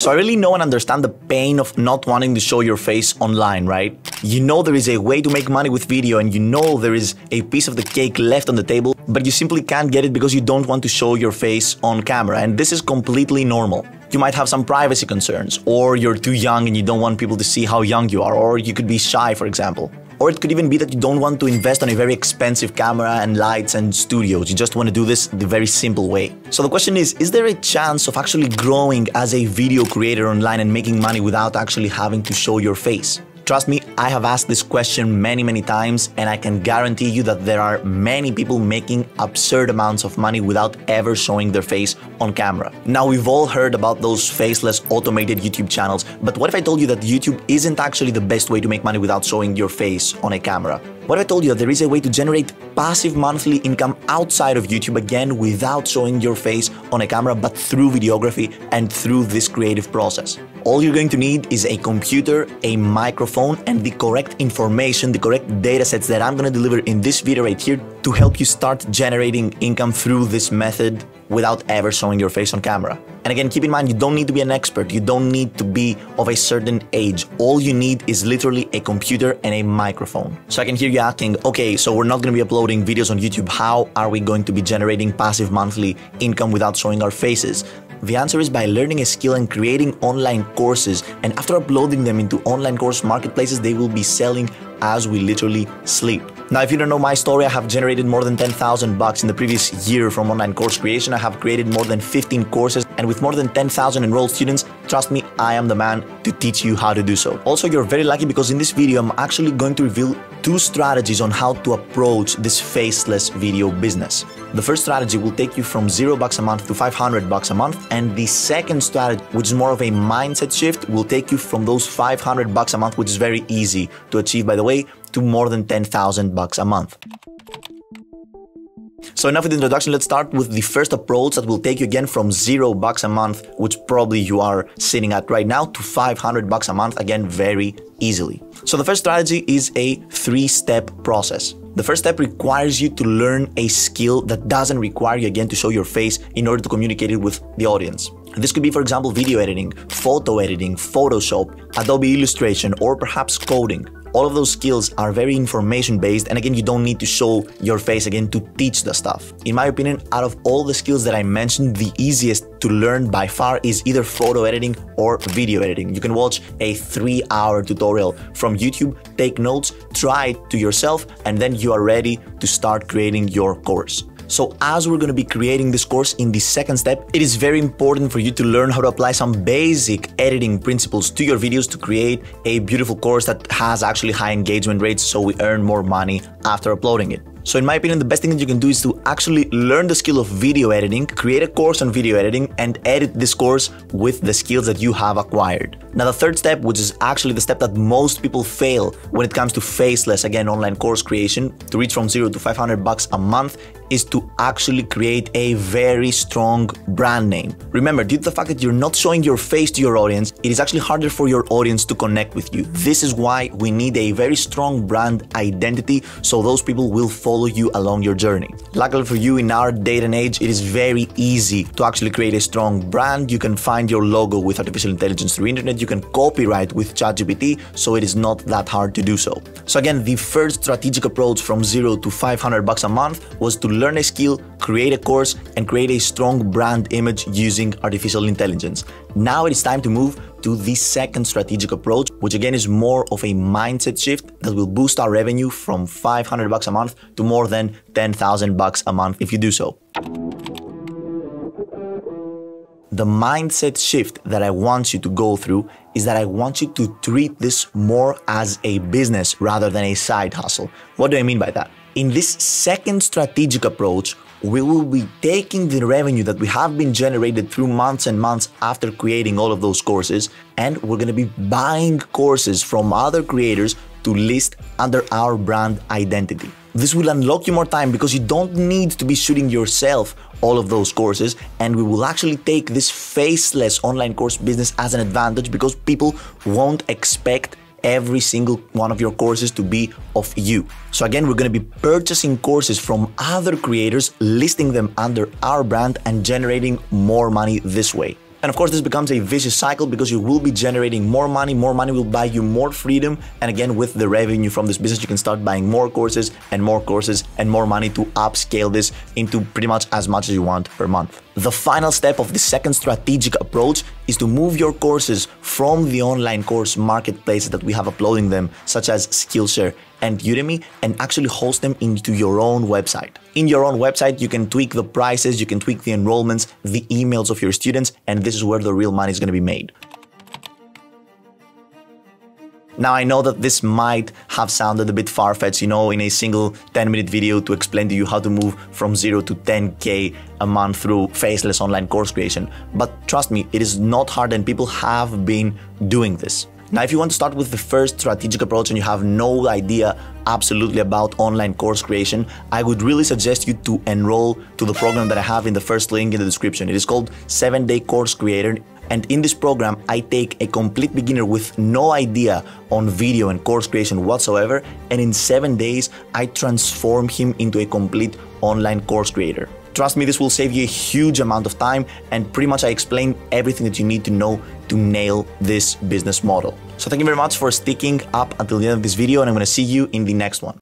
So I really know and understand the pain of not wanting to show your face online, right? You know there is a way to make money with video and you know there is a piece of the cake left on the table, but you simply can't get it because you don't want to show your face on camera and this is completely normal. You might have some privacy concerns, or you're too young and you don't want people to see how young you are, or you could be shy, for example. Or it could even be that you don't want to invest on a very expensive camera and lights and studios. You just want to do this the very simple way. So the question is, is there a chance of actually growing as a video creator online and making money without actually having to show your face? Trust me, I have asked this question many, many times, and I can guarantee you that there are many people making absurd amounts of money without ever showing their face on camera. Now, we've all heard about those faceless automated YouTube channels, but what if I told you that YouTube isn't actually the best way to make money without showing your face on a camera? What I told you there is a way to generate passive monthly income outside of YouTube again without showing your face on a camera but through videography and through this creative process? All you're going to need is a computer, a microphone, and the correct information, the correct data sets that I'm gonna deliver in this video right here to help you start generating income through this method without ever showing your face on camera. And again, keep in mind, you don't need to be an expert. You don't need to be of a certain age. All you need is literally a computer and a microphone. So I can hear you asking, okay, so we're not going to be uploading videos on YouTube. How are we going to be generating passive monthly income without showing our faces? The answer is by learning a skill and creating online courses. And after uploading them into online course marketplaces, they will be selling as we literally sleep. Now, if you don't know my story, I have generated more than 10,000 bucks in the previous year from online course creation. I have created more than 15 courses and with more than 10,000 enrolled students, trust me, I am the man to teach you how to do so. Also, you're very lucky because in this video, I'm actually going to reveal two strategies on how to approach this faceless video business. The first strategy will take you from 0 bucks a month to 500 bucks a month and the second strategy, which is more of a mindset shift, will take you from those 500 bucks a month, which is very easy to achieve by the way, to more than 10,000 bucks a month. So enough with the introduction, let's start with the first approach that will take you again from zero bucks a month, which probably you are sitting at right now, to 500 bucks a month, again, very easily. So the first strategy is a three-step process. The first step requires you to learn a skill that doesn't require you again to show your face in order to communicate it with the audience. This could be, for example, video editing, photo editing, Photoshop, Adobe Illustration, or perhaps coding. All of those skills are very information based, and again, you don't need to show your face again to teach the stuff. In my opinion, out of all the skills that I mentioned, the easiest to learn by far is either photo editing or video editing. You can watch a three hour tutorial from YouTube, take notes, try it to yourself, and then you are ready to start creating your course. So as we're going to be creating this course in the second step, it is very important for you to learn how to apply some basic editing principles to your videos to create a beautiful course that has actually high engagement rates so we earn more money after uploading it. So in my opinion, the best thing that you can do is to actually learn the skill of video editing, create a course on video editing, and edit this course with the skills that you have acquired. Now the third step, which is actually the step that most people fail when it comes to faceless, again, online course creation, to reach from zero to 500 bucks a month, is to actually create a very strong brand name. Remember, due to the fact that you're not showing your face to your audience, it is actually harder for your audience to connect with you. This is why we need a very strong brand identity so those people will follow you along your journey. Luckily for you, in our date and age, it is very easy to actually create a strong brand. You can find your logo with artificial intelligence through internet, you can copyright with ChatGPT, so it is not that hard to do so. So again, the first strategic approach from zero to 500 bucks a month was to learn a skill, create a course, and create a strong brand image using artificial intelligence. Now it is time to move to the second strategic approach, which again is more of a mindset shift that will boost our revenue from 500 bucks a month to more than 10,000 bucks a month if you do so. The mindset shift that I want you to go through is that I want you to treat this more as a business rather than a side hustle. What do I mean by that? In this second strategic approach, we will be taking the revenue that we have been generated through months and months after creating all of those courses, and we're going to be buying courses from other creators to list under our brand identity. This will unlock you more time because you don't need to be shooting yourself all of those courses and we will actually take this faceless online course business as an advantage because people won't expect every single one of your courses to be of you. So again, we're going to be purchasing courses from other creators, listing them under our brand and generating more money this way. And of course, this becomes a vicious cycle because you will be generating more money, more money will buy you more freedom. And again, with the revenue from this business, you can start buying more courses and more courses and more money to upscale this into pretty much as much as you want per month. The final step of the second strategic approach is to move your courses from the online course marketplaces that we have uploading them, such as Skillshare and Udemy, and actually host them into your own website. In your own website, you can tweak the prices, you can tweak the enrollments, the emails of your students, and this is where the real money is going to be made. Now, I know that this might have sounded a bit far fetched, you know, in a single 10 minute video to explain to you how to move from 0 to 10k a month through faceless online course creation. But trust me, it is not hard and people have been doing this. Now, if you want to start with the first strategic approach and you have no idea absolutely about online course creation, I would really suggest you to enroll to the program that I have in the first link in the description. It is called 7 Day Course Creator and in this program, I take a complete beginner with no idea on video and course creation whatsoever, and in seven days, I transform him into a complete online course creator. Trust me, this will save you a huge amount of time, and pretty much I explain everything that you need to know to nail this business model. So thank you very much for sticking up until the end of this video, and I'm gonna see you in the next one.